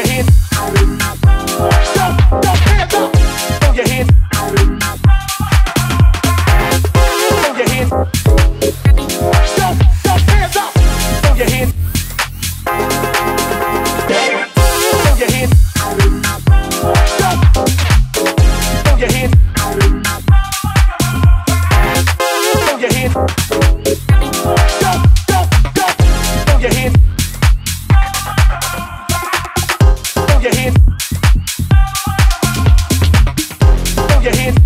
your hands your hands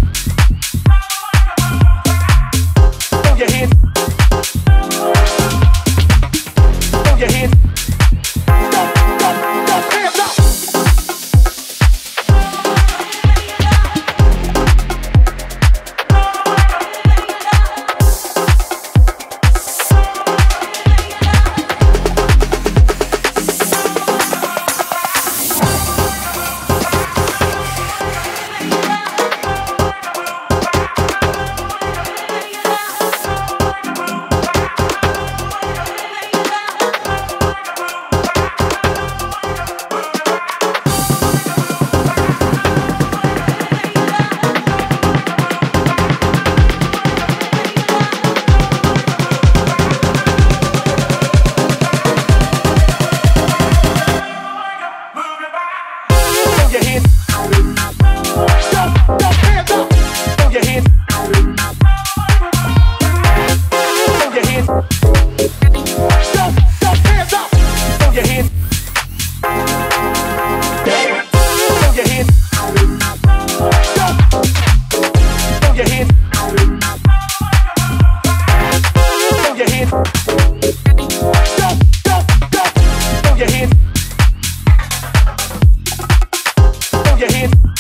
Throw your hands.